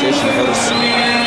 Jason Hillis.